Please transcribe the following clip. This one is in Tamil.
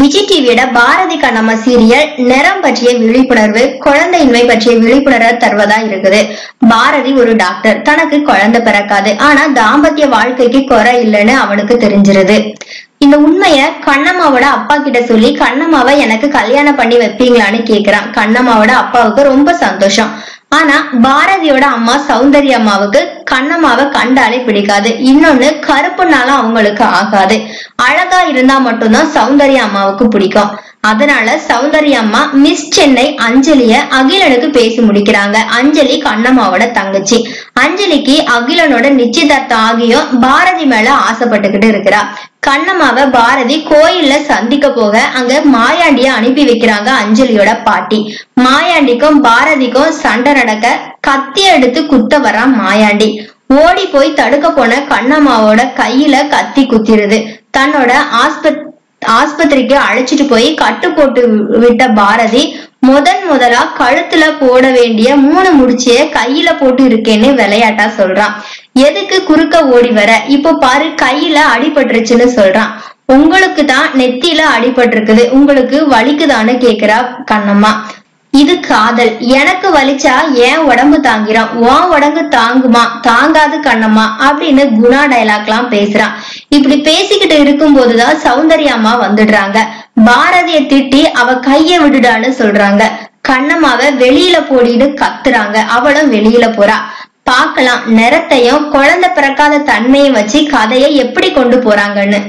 விஜய் டிவியோட பாரதி கண்ணம்மா சீரியல் நிறம் பற்றிய விழிப்புணர்வு குழந்தையின்மை பற்றிய விழிப்புணர்வு தருவதா இருக்குது. பாரதி ஒரு டாக்டர் தனக்கு குழந்தை பிறக்காது. ஆனா தாம்பத்திய வாழ்க்கைக்கு குறை இல்லைன்னு அவனுக்கு தெரிஞ்சிருது. இந்த உண்மைய கண்ணம்மாவோட அப்பா கிட்ட சொல்லி கண்ணம்மாவை எனக்கு கல்யாணம் பண்ணி வைப்பீங்களான்னு கேக்குறான். கண்ணம்மாவோட அப்பாவுக்கு ரொம்ப சந்தோஷம். ஆனா பாரதியோட அம்மா சௌந்தரிய அம்மாவுக்கு கண்ணம்மாவை கண்டாலே பிடிக்காது. இன்னொன்னு கருப்புனாலும் அவங்களுக்கு ஆகாது. அழகா இருந்தா மட்டும்தான் சௌந்தரிய அம்மாவுக்கு பிடிக்கும். அதனால சௌந்தர்ய அம்மா மிஸ் சென்னை அஞ்சலிய அகிலனுக்கு பேசி முடிக்கிறாங்க. அஞ்சலி கண்ணம்மாவோட தங்கச்சி. அஞ்சலிக்கு அகிலனோட நிச்சயதார்த்தம் ஆகியும் பாரதி மேல ஆசைப்பட்டுக்கிட்டு இருக்கிறா. கண்ணம்மாவை பாரதி கோயில்ல சந்திக்க போக அங்க மாயாண்டிய அனுப்பி வைக்கிறாங்க அஞ்சலியோட பாட்டி. மாயாண்டிக்கும் பாரதிக்கும் சண்டை நடக்க கத்தி எடுத்து குத்த வரான் மாயாண்டி. ஓடி போய் தடுக்க போன கண்ணம்மாவோட கையில கத்தி குத்திருது. தன்னோட ஆஸ்பத் ஆஸ்பத்திரிக்கு அழைச்சிட்டு போய் கட்டு போட்டு விட்ட பாரதி முதன் முதலா கழுத்துல போட வேண்டிய மூணு முடிச்சிய கையில போட்டு இருக்கேன்னு விளையாட்டா சொல்றான். எதுக்கு குறுக்க ஓடி வர? இப்போ பாரு கையில அடிபட்டுருச்சுன்னு சொல்றான். உங்களுக்கு தான் நெத்தியில அடிபட்டிருக்குது. உங்களுக்கு வலிக்குதான்னு கேக்குறா கண்ணம்மா. இது காதல். எனக்கு வலிச்சா ஏன் உடம்பு தாங்கிறான்? உன் உடம்பு தாங்குமா? தாங்காது கண்ணம்மா அப்படின்னு குணா டைலாக்லாம் பேசுறான். இப்படி பேசிக்கிட்டு இருக்கும் போதுதான் சௌந்தர்யா அம்மா வந்துடுறாங்க. பாரதிய திட்டி அவ கைய விடுடான்னு சொல்றாங்க. கண்ணம்மாவை வெளியில போடின்னு கத்துறாங்க. அவளும் வெளியில போறா. பார்க்கலாம் நிறத்தையும் குழந்தை பிறக்காத தன்மையும் வச்சு கதையை எப்படி கொண்டு போறாங்கன்னு.